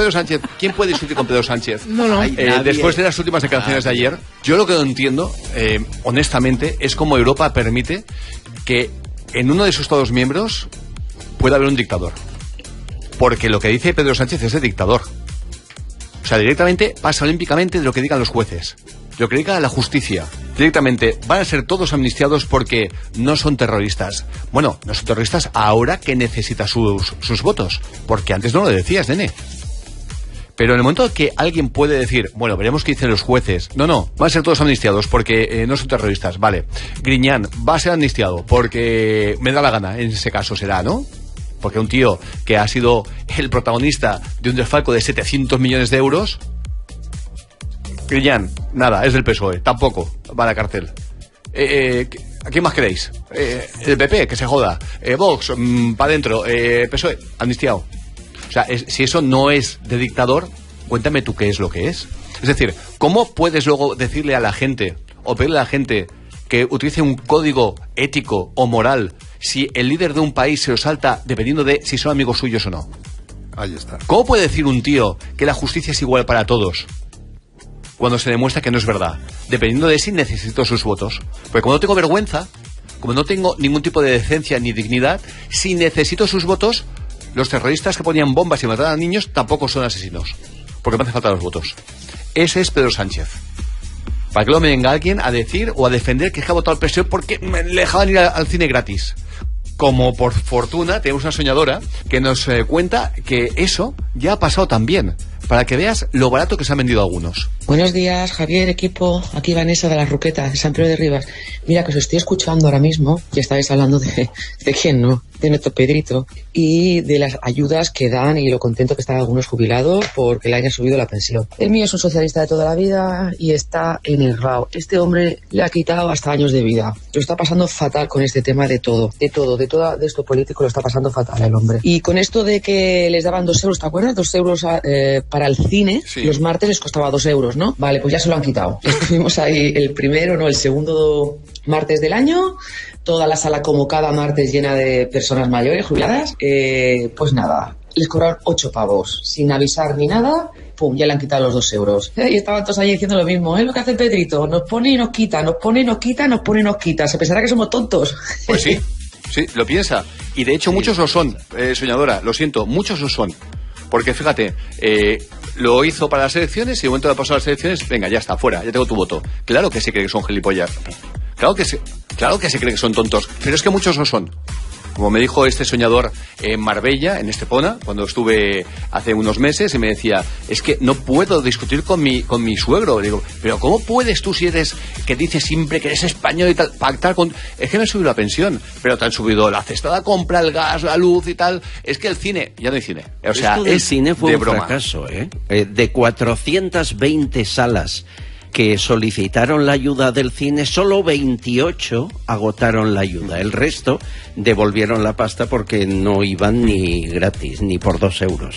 Pedro Sánchez, ¿quién puede discutir con Pedro Sánchez? No, no. Eh, después de las últimas declaraciones de ayer, yo lo que no entiendo, eh, honestamente, es cómo Europa permite que en uno de sus Estados miembros pueda haber un dictador. Porque lo que dice Pedro Sánchez es de dictador. O sea, directamente pasa olímpicamente de lo que digan los jueces, de lo que diga la justicia. Directamente van a ser todos amnistiados porque no son terroristas. Bueno, no son terroristas ahora que necesita sus, sus votos, porque antes no lo decías, nene. Pero en el momento que alguien puede decir, bueno, veremos qué dicen los jueces. No, no, van a ser todos amnistiados porque eh, no son terroristas. Vale. Griñán va a ser amnistiado porque me da la gana, en ese caso será, ¿no? Porque un tío que ha sido el protagonista de un desfalco de 700 millones de euros. Griñán, nada, es del PSOE, tampoco va a la cárcel. Eh, eh, ¿A quién más queréis? Eh, el PP, que se joda. Eh, Vox, para adentro. Eh, PSOE, amnistiado. O sea, es- si eso no es de dictador, cuéntame tú qué es lo que es. Es decir, ¿cómo puedes luego decirle a la gente o pedirle a la gente que utilice un código ético o moral si el líder de un país se lo salta dependiendo de si son amigos suyos o no? Ahí está. ¿Cómo puede decir un tío que la justicia es igual para todos? Cuando se demuestra que no es verdad, dependiendo de si necesito sus votos. Porque como no tengo vergüenza, como no tengo ningún tipo de decencia ni dignidad, si necesito sus votos, los terroristas que ponían bombas y mataban a niños tampoco son asesinos. Porque me hace falta los votos. Ese es Pedro Sánchez. Para que luego me venga alguien a decir o a defender que ha votado al PSOE porque me dejaban ir al cine gratis. Como por fortuna tenemos una soñadora que nos eh, cuenta que eso ya ha pasado también. Para que veas lo barato que se han vendido algunos. Buenos días, Javier, equipo. Aquí Vanessa de la Ruqueta, de San Pedro de Rivas. Mira, que os estoy escuchando ahora mismo y estáis hablando de, de quién no, de nuestro Pedrito y de las ayudas que dan y lo contento que están algunos jubilados porque le hayan subido la pensión. El mío es un socialista de toda la vida y está enervado. Este hombre le ha quitado hasta años de vida. Lo está pasando fatal con este tema de todo, de todo, de todo de esto político lo está pasando fatal el hombre. Y con esto de que les daban dos euros, ¿te acuerdas? Dos euros a- eh, para el cine, Sí. los martes les costaba dos euros, ¿no? Vale, pues ya se lo han quitado. Estuvimos ahí el primero, no, el segundo martes del año, toda la sala como cada martes llena de personas mayores, jubiladas. Eh, pues nada, les cobraron ocho pavos, sin avisar ni nada. Pum, ya le han quitado los dos euros. Eh, Y estaban todos ahí diciendo lo mismo, es lo que hace Pedrito, nos pone y nos quita, nos pone y nos quita, nos pone y nos quita. Se pensará que somos tontos. Pues sí, sí, lo piensa. Y de hecho muchos lo son, eh, soñadora, lo siento, muchos lo son. Porque fíjate, eh, lo hizo para las elecciones y de momento de pasar las elecciones, venga, ya está, fuera, ya tengo tu voto. Claro que se cree que son gilipollas. Claro que se, claro que se cree que son tontos, pero es que muchos lo son. Como me dijo este soñador en Marbella, en Estepona, cuando estuve hace unos meses, y me decía, es que no puedo discutir con mi, con mi suegro. Digo, pero ¿cómo puedes tú si eres, que dices siempre que eres español y tal, pactar con... Es que me han subido la pensión, pero te han subido la cesta de compra, el gas, la luz y tal. Es que el cine, ya no hay cine. O sea, es cine fue de un broma. fracaso, ¿eh? Eh, De 420 salas que solicitaron la ayuda del cine, solo 28 agotaron la ayuda. El resto devolvieron la pasta porque no iban ni gratis, ni por dos euros.